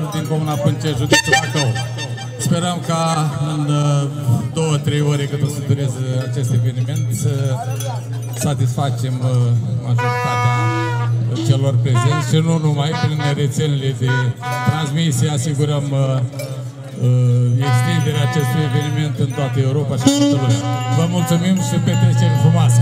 Jocul Caprilor din Comuna Pâncea, județul Bacău. Sperăm ca în uh, două, trei ore cât o să dureze acest eveniment să satisfacem uh, majoritatea celor prezenți și nu numai prin rețelele de transmisie asigurăm extinderea acestui eveniment în toată Europa și toată lumea. Vă mulțumim și petrecere frumoasă!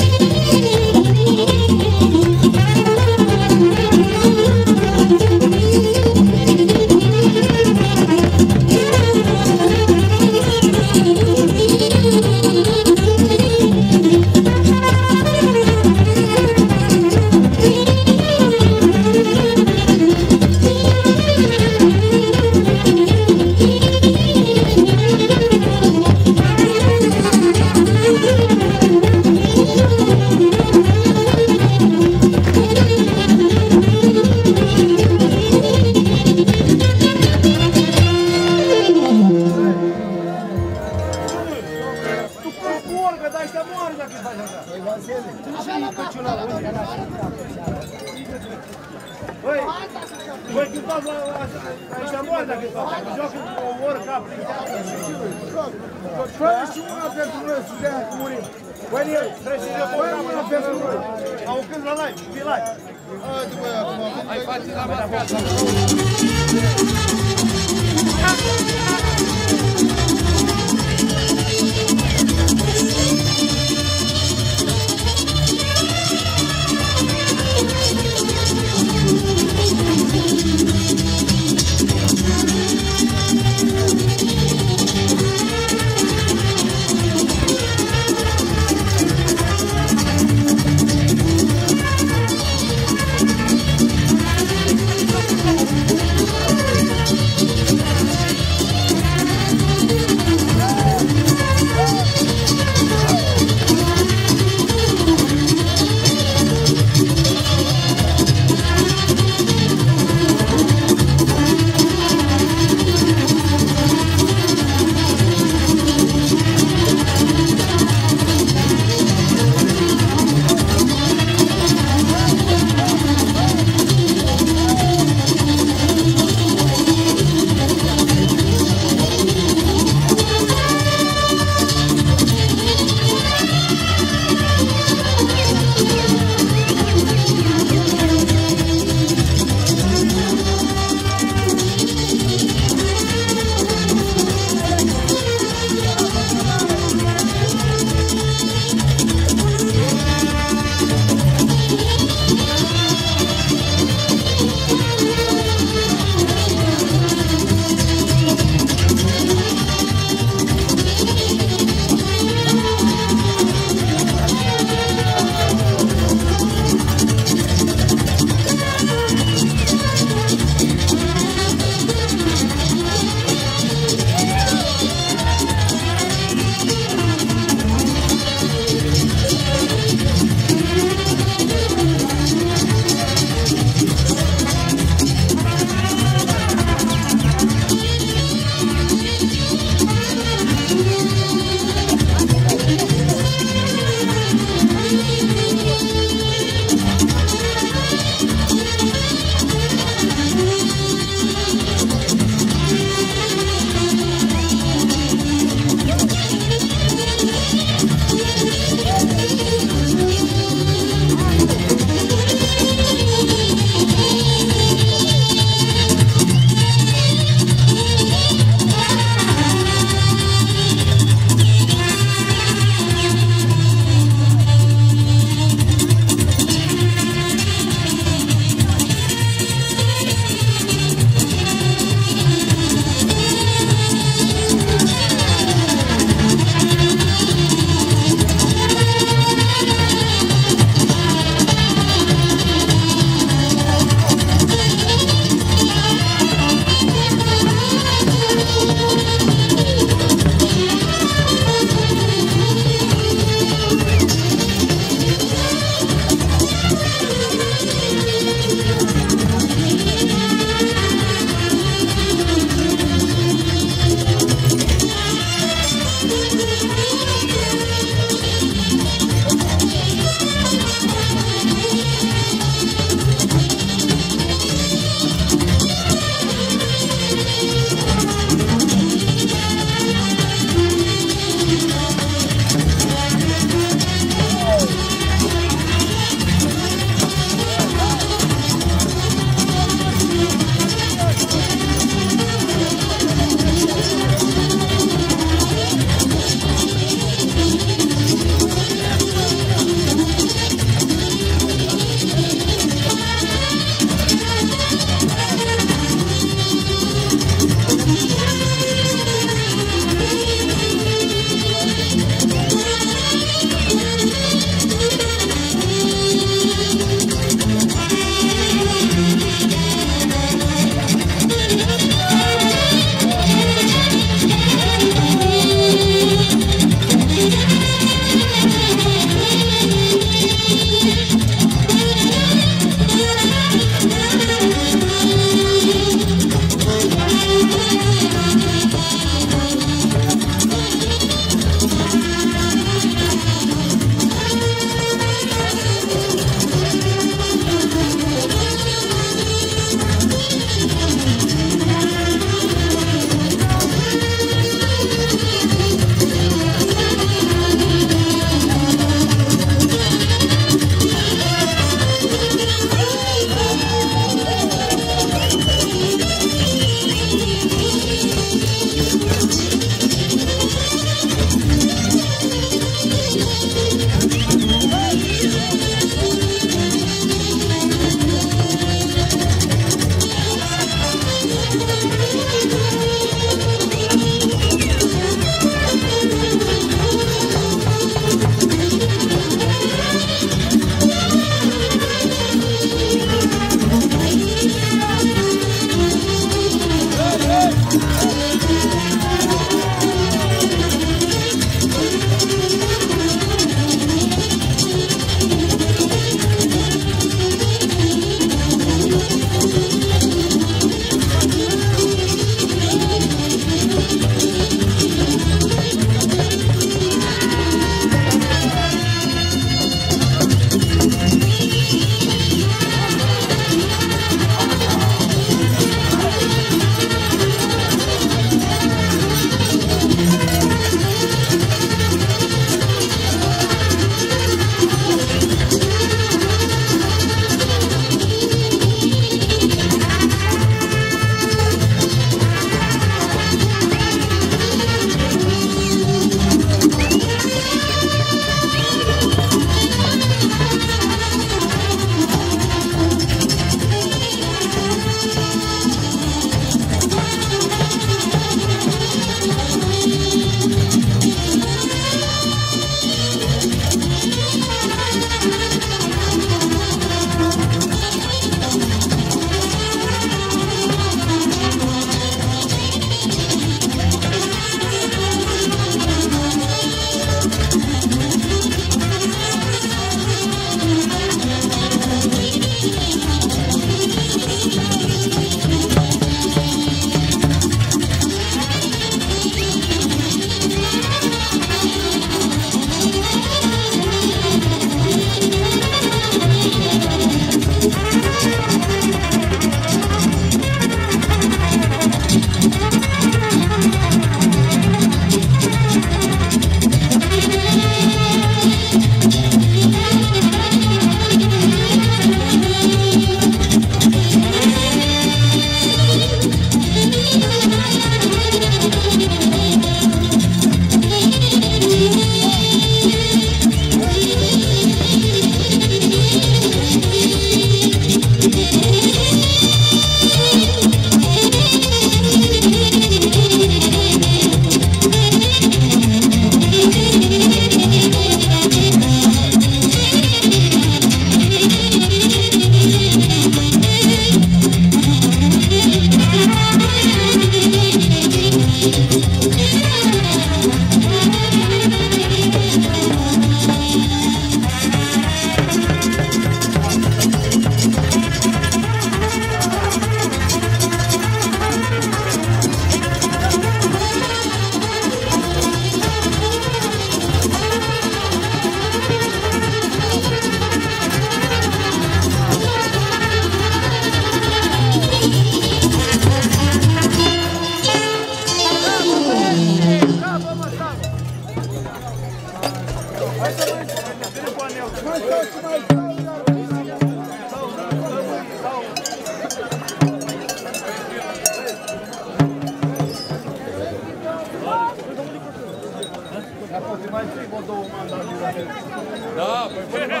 Da, păi pune.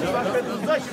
Ceva pentru 10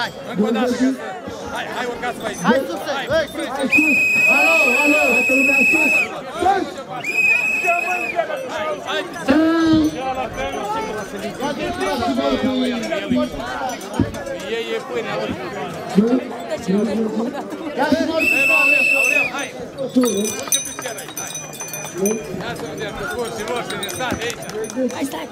hai. Încă o dată. Hai, hai, urcați mai sus. Hai sus, hai, hai, sus. Alo, alo, toată lumea sus. Sus. Bate frații mei cu Ei e pâinea lui. Ia să mor cu Aurel, hai. Urcă pe scenă aici, hai. Ia să vedem cu curții noștri din sat aici. Hai, stai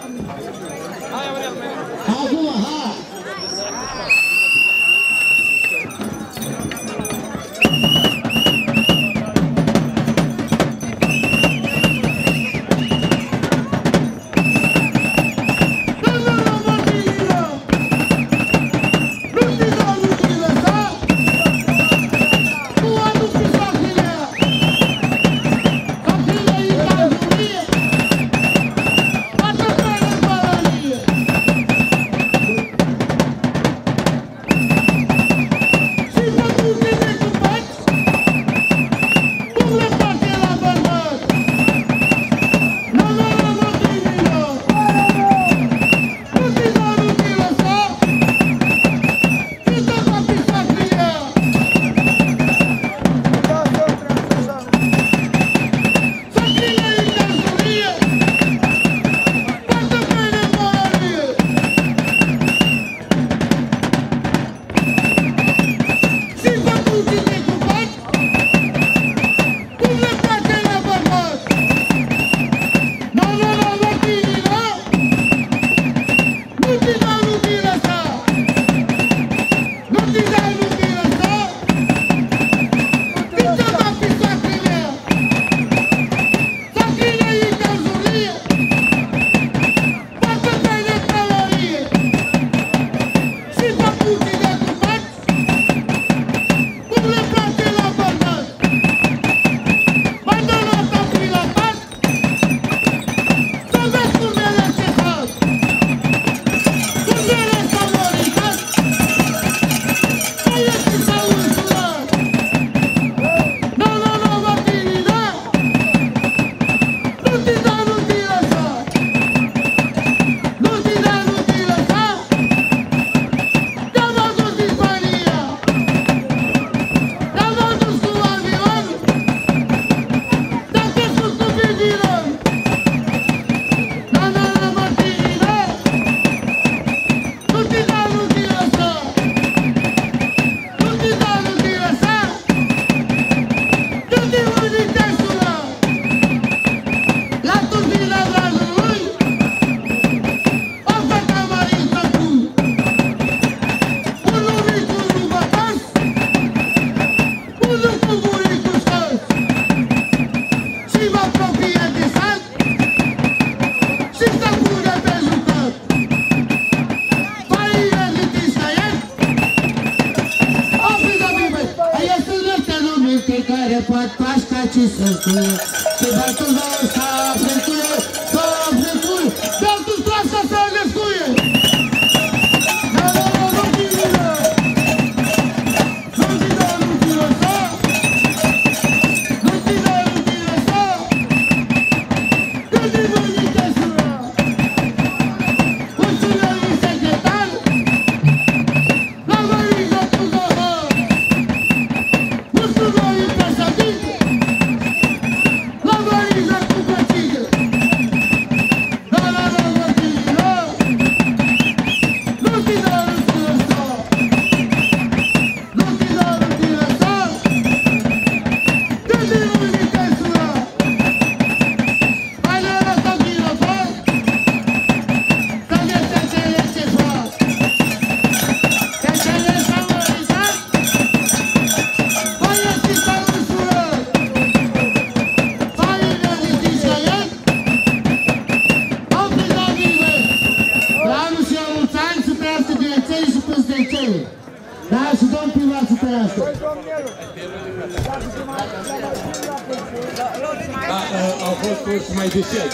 au fost puși mai deșert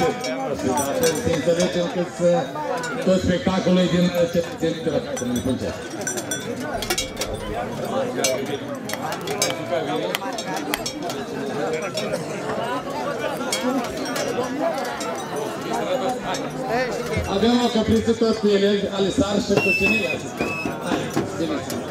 dar să înțelegem cât tot spectacolul e din cele de la Capitolul Muncească. Avem o capriță toți cu elevi, Alisar și cu cine? Hai,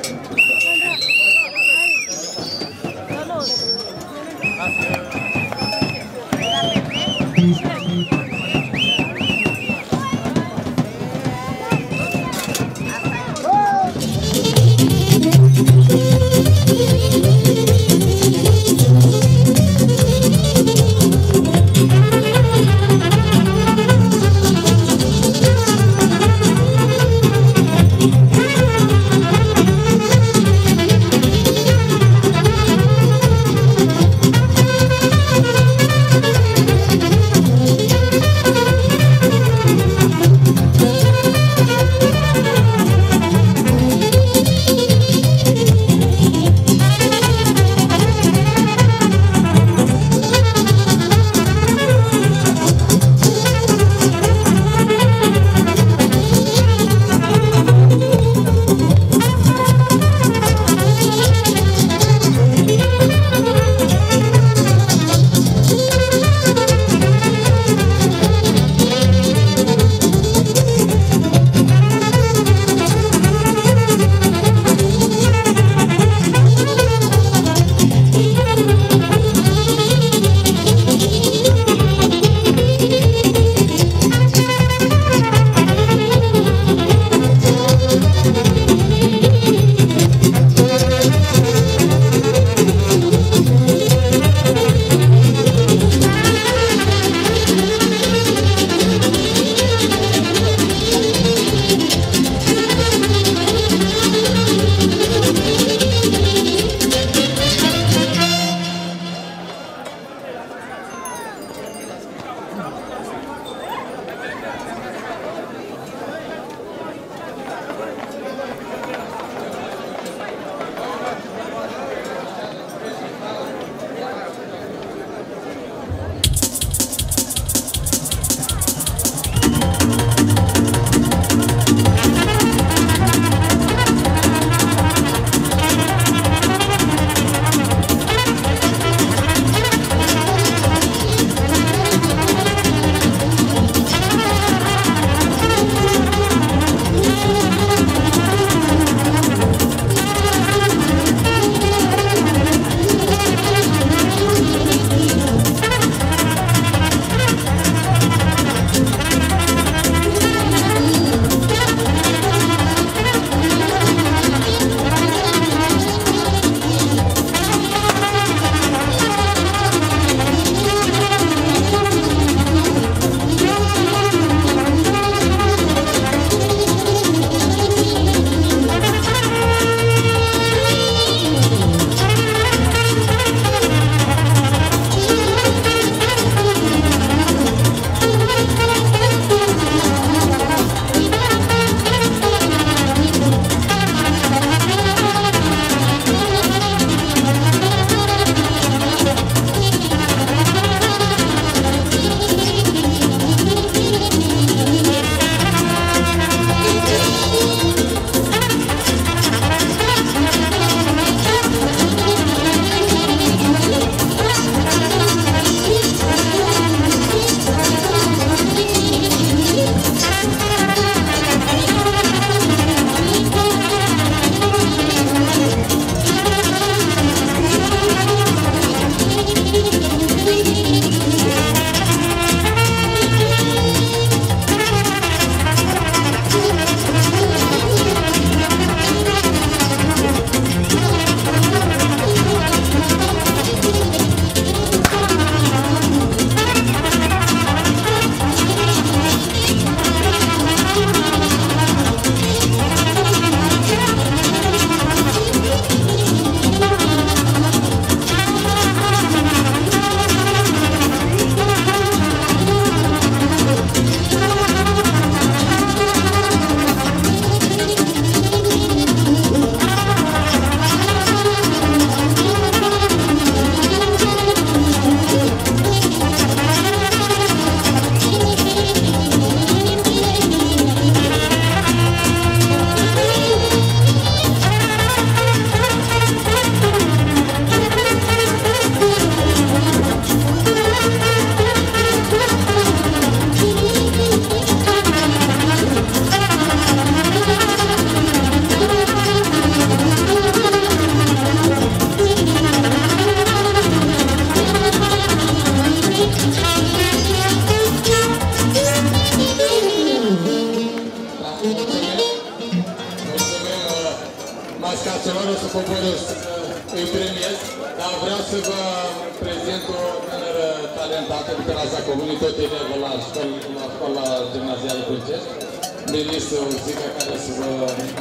Melissa Zica, care să vă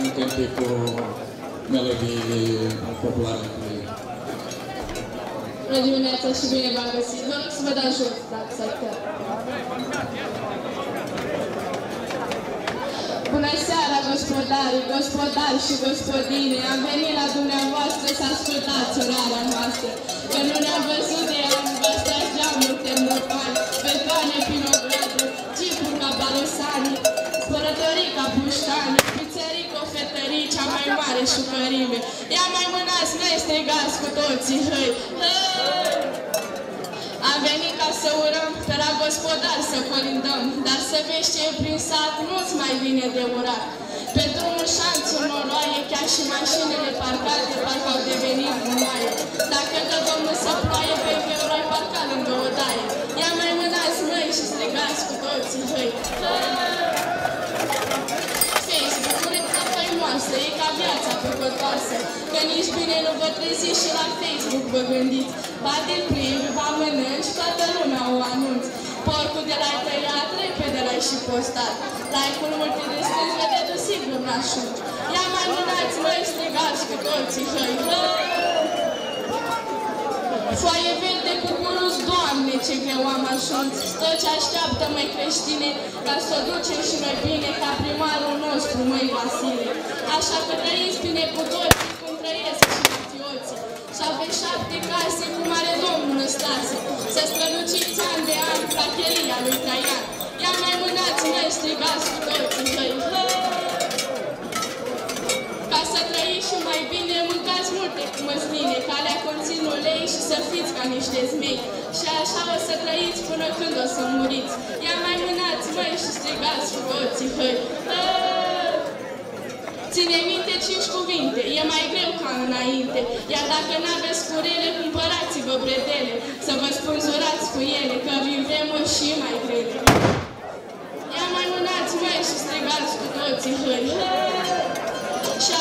încânte cu melodii populare. Bună dimineața și bine v-am găsit. Vă rog să vă dați jos, dacă s-ar putea. Bună seara, gospodari, gospodari și gospodine! Am venit la dumneavoastră să ascultați orarea noastră. Că nu ne-am văzut de ani, vă stați geamuri temnopani, betoane pinograde, spărătorii ca pușcani, pizzerii cu fetării, cea mai mare șucărime. Ia mai mânați, noi strigați cu toții, hăi! hăi! Am venit ca să urăm pe la gospodar să colindăm, dar să vezi ce e prin sat nu-ți mai vine de urat. Pe drumul șanțul noroaie, chiar și mașinile parcate parcă au devenit gunoaie. Dacă dă Domnul să ploaie, pe euroi parca lângă o daie. Ia mai mânați măi și strigați cu toții, hăi! Facebook-ul e ca faimoasă, e ca viața păcătoasă, că nici bine nu vă treziți și la Facebook vă gândiți. Ba de plimbi, ba mănânci, toată lumea o anunț. Porcul de la tăiat, repede l-ai și postat. Like-ul multe de strâns, vedetul sigur n-așungi. Ia mai mânați, măi, strigați cu toții, hăi, hăi! Foaie verde cu gurus, Doamne, ce greu am ajuns. Tot ce așteaptă, mai creștine, ca să o ducem și noi bine, ca primarul nostru, măi Vasile. Așa că trăiți bine cu toții, cum trăiesc și mafioții. Și aveți șapte case, cum are Domnul Năstase. Să străluciți ani de ani, ca chelia lui Traian. Ia mai mânați, măi, strigați cu toții, hăi, hăi! Ca să trăiți și mai bine, mâncați multe cu măsline, calea conțin ulei și să fiți ca niște zmei. Și așa o să trăiți până când o să muriți. Ia mai mânați, măi, și strigați cu toții, hăi! Hăi! Ține minte cinci cuvinte, e mai greu ca înainte. Iar dacă n-aveți curele, cumpărați-vă bredele, să vă spânzurați cu ele, că vin vremuri și mai grele. Ia mai mânați, măi, și strigați cu toții, hăi, hăi! Și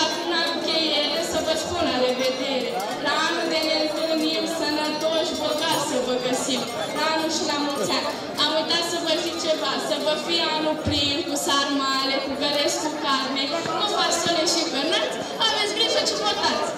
acum la încheiere să vă spun la revedere. La anul de ne întâlnim, sănătoși, bogați să vă găsim. La anul și la mulți ani. Am uitat să vă zic ceva, să vă fie anul plin, cu sarmale, cu gălesc cu carne, cu fasole și cărnați. Aveți grijă ce votați!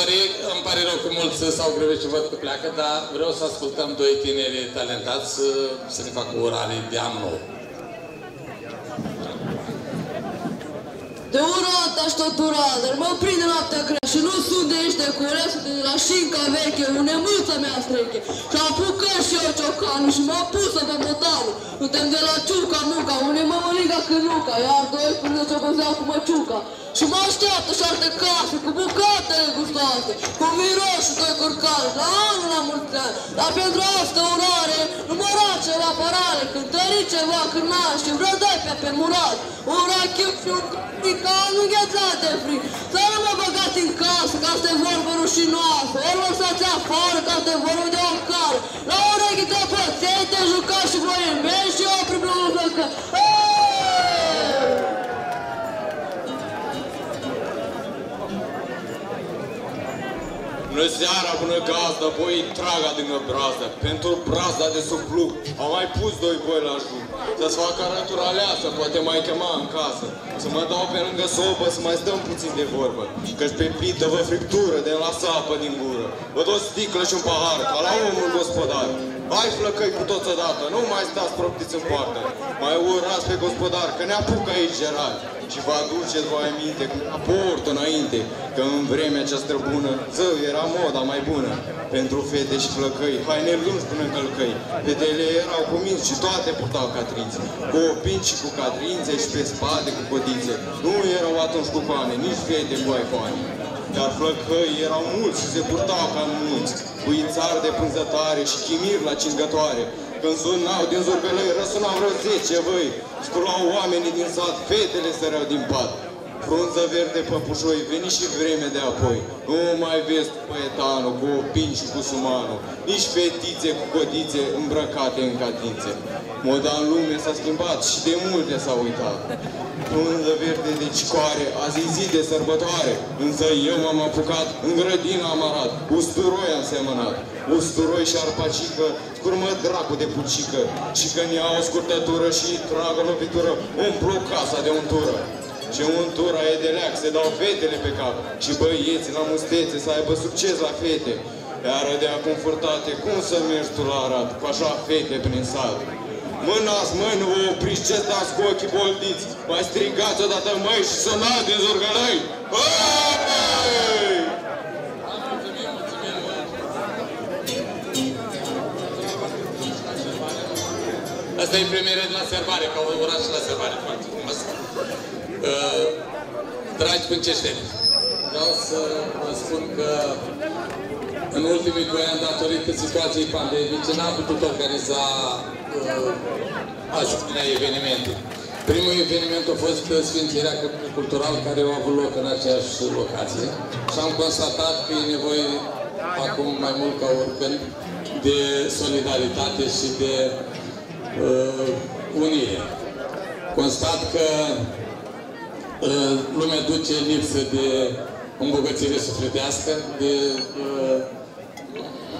Dori, îmi pare rău că mulți s-au grăbit și văd că pleacă, dar vreau să ascultăm doi tineri talentați să, să ne facă o orare de an nou. De urat aș tot urat, dar mă prinde noaptea grea și nu sunt de niște cură, sunt de la șinca veche, unde mâța mea streche. Și am apucat și eu ciocanul și m-am pus să pe motanul. Suntem de la ciuca muca, unde mă mănâncă cânuca, iar doi până ce găseau cu măciuca. Și mă așteaptă șapte case, cu bucatele gustoase, cu miros și doi curcare, la anul la mulți ani. Dar pentru asta urare, numărat ceva parare, cântări ceva când naște, vreau dai pe pe murat. Un rachiu și un ca nu ghețat de frig. Să nu mă băgați în casă, ca asta e vorbă rușinoasă. Ori lăsați afară, ca asta e vorbă de o cară. La urechi de pățete, jucați și voi în meci și eu problemă că... Bună seara, bună gazdă, voi trag adângă brazdă. Pentru brazda de sub plug, am mai pus doi boi la jur. Să-ți fac arătura aleasă, poate mai chema în casă. Să mă dau pe lângă sobă, să mai stăm puțin de vorbă. Căci pe plită vă friptură de la sapă din gură. Vă dau sticlă și un pahar, ca la omul gospodar. Hai flăcăi cu toți odată, nu mai stați proptiți în poartă. Mai urați pe gospodar, că ne apucă aici gerat. Și vă aduceți voi aminte cu raport înainte, că în vremea cea străbună, zău, era moda mai bună. Pentru fete și flăcăi, haine lungi până în călcăi. Fetele erau cu minți și toate purtau catrițe. Cu opinci și cu cadrințe și pe spate cu codițe. Nu erau atunci cu coane, nici fete cu iPhone. Dar flăcăi erau mulți și se purtau ca în mulți, cu ițari de pânzătoare și chimiri la cingătoare. Când sunau din zurbelăi, răsunau vreo zece văi, sculau oamenii din sat, fetele săreau din pat. frunză verde păpușoi, veni și vreme de apoi. Nu mai vezi poetanul cu opin și cu sumanul, nici fetițe cu codițe îmbrăcate în cadințe. Moda în lume s-a schimbat și de multe s-a uitat. Frunză verde de cicoare, azi e zi de sărbătoare, însă eu m-am apucat, în grădină am arat, usturoi am semănat. Usturoi și arpacică, curmă dracu de pucică, și când ia o scurtătură și tragă lovitură, umplu casa de untură. Ce untura e de leac, se dau fetele pe cap și băieții la mustețe să aibă succes la fete. Iar de acum furtate, cum să mergi tu la arat cu așa fete prin sat? Mânați, măi, nu vă opriți, ce stați cu ochii boldiți? Mai strigați odată, măi, și sonați din zurgălăi! Hei! Asta e premieră de la serbare, ca au urat și la serbare. Foarte frumos. Uh, dragi pânceșteni, vreau să vă spun că în ultimii doi ani, datorită situației pandemice, n-am putut organiza uh, asemenea evenimente. Primul eveniment a fost Sfințirea Cultural care a avut loc în aceeași locație și am constatat că e nevoie acum mai mult ca oricând de solidaritate și de uh, unire. Constat că uh, lumea duce lipsă de îmbogățire sufletească, de, uh,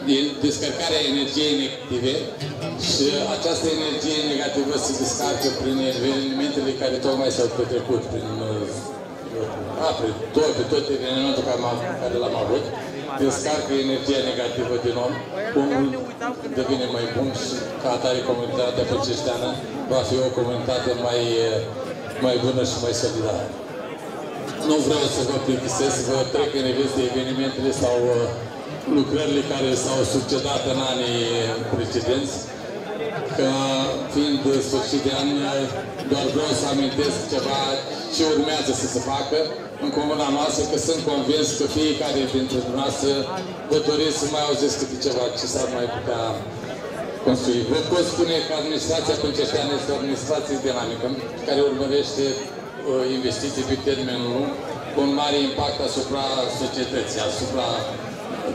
de descărcarea energiei negative și această energie negativă se descarcă prin evenimentele care tocmai s-au petrecut, prin uh, a, prin tot, pe tot evenimentul care, care l-am avut, descarcă energia negativă din om, omul devine mai bun și ca atare comunitatea păceșteană va fi o comunitate mai, mai bună și mai solidară. Nu vreau să vă plictisesc, să vă trec în revistă evenimentele sau uh, lucrările care s-au succedat în anii precedenți, că fiind sfârșit de an, doar vreau să amintesc ceva ce urmează să se facă în comuna noastră, că sunt convins că fiecare dintre dumneavoastră vă doriți să mai auziți câte ceva ce s-ar mai putea construi. Vă pot spune că administrația Pânceșteană este o administrație dinamică care urmărește uh, investiții pe termen lung cu un mare impact asupra societății, asupra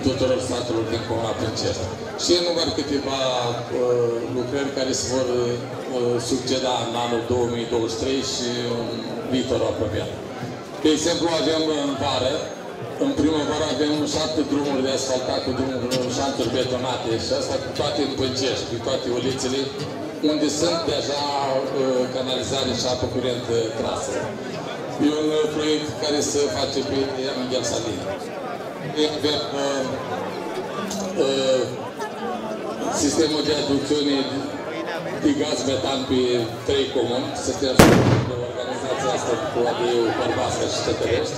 tuturor statelor din Comuna Pâncești. Și număr câteva uh, lucrări care se vor uh, succeda în anul 2023 și în viitorul apropiat. De exemplu, avem în vară, în primăvară avem șapte drumuri de asfaltat cu drumuri, șanturi betonate și asta cu toate în Pâncești, cu toate ulițele, unde sunt deja uh, canalizare și apă curent uh, trasă. E un uh, proiect care se face pe Angel Salin. Avem uh, uh, sistemul de aducțiune de gaz metan pe trei comuni, să te organizația asta cu ADU, Barbasca și Tătărești.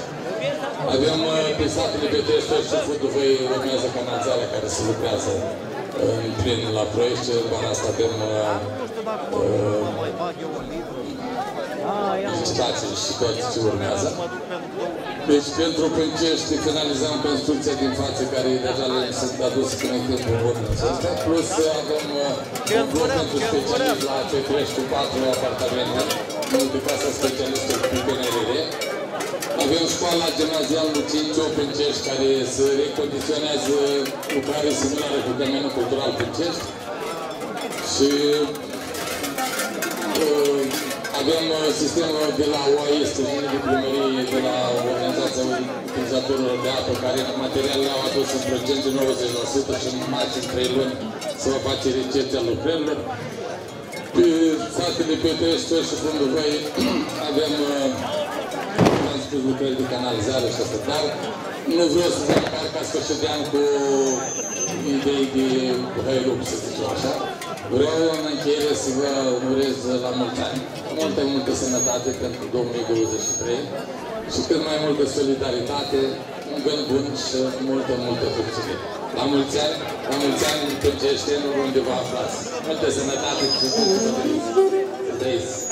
Avem uh, pe satele Petrești și Fuduvăi urmează canalizarea care se lucrează în plin la proiect și în vara asta avem licitații și toate ce urmează. Deci pentru Pâncești finalizăm construcția din față care deja le sunt adus până în timpul ordinului ăsta. Plus avem un bloc pentru specialiști la Petrești cu patru apartamente, multe casa specialistă cu PNRR. Avem școala gimnazială Lucincio Pâncești care se recondiționează lucrare similară cu domeniul cultural Pâncești. Și uh, avem uh, sistemul de la OAI, stăjine de primărie, de la Organizația Utilizatorilor de Apă, care materialele au adus în procent de 90% și în maxim 3 luni să vă face recepția lucrărilor. Pe satele Petrești și Funduvăi avem uh, spus lucrări de canalizare și asta, dar nu vreau să vă încarc ca sfârșit de an cu idei de hăirup, să zicem așa. Vreau în încheiere să vă urez la mulți ani, multă, multă sănătate pentru 2023 și cât mai multă solidaritate, un gând bun și multă, multă fericire. La mulți ani, la mulți ani Pâncește, nu unde vă aflați. Multă sănătate și multă să trăiți.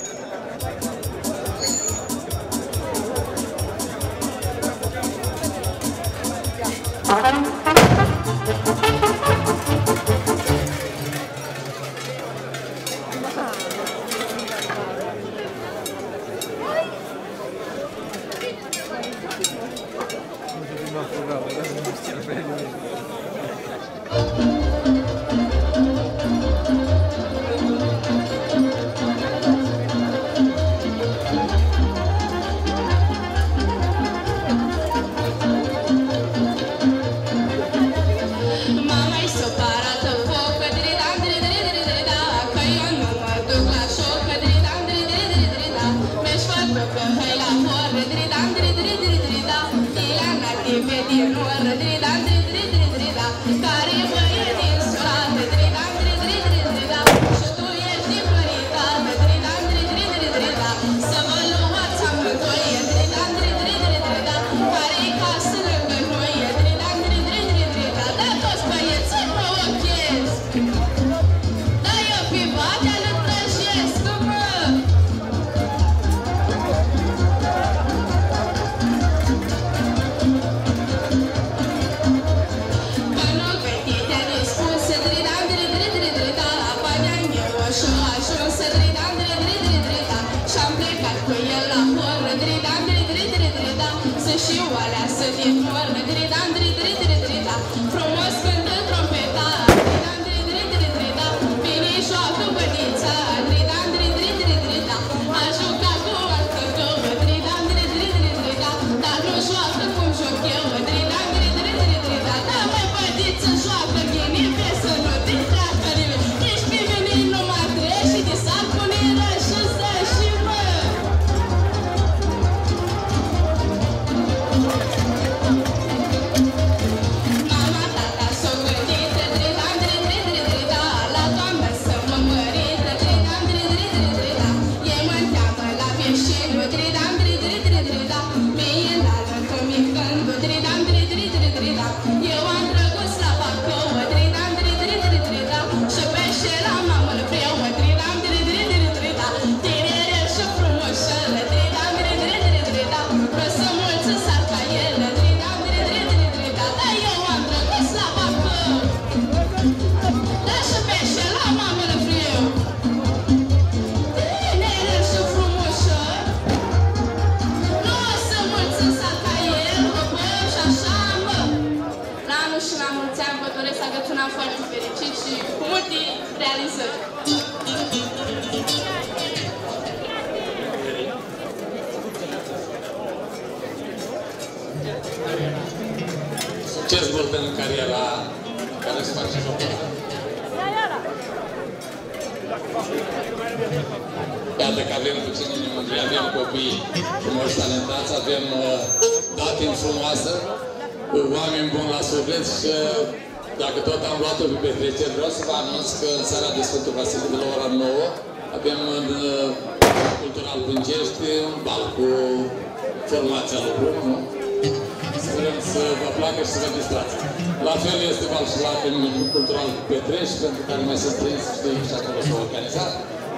și acolo s-a organizat.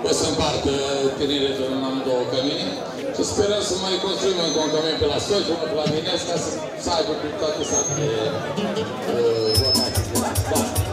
O să împartă tinerii de un an două cămini și sperăm să mai construim încă un cămin pe la Sfânt, unul pe la Minești, ca să, să aibă toate satele uh,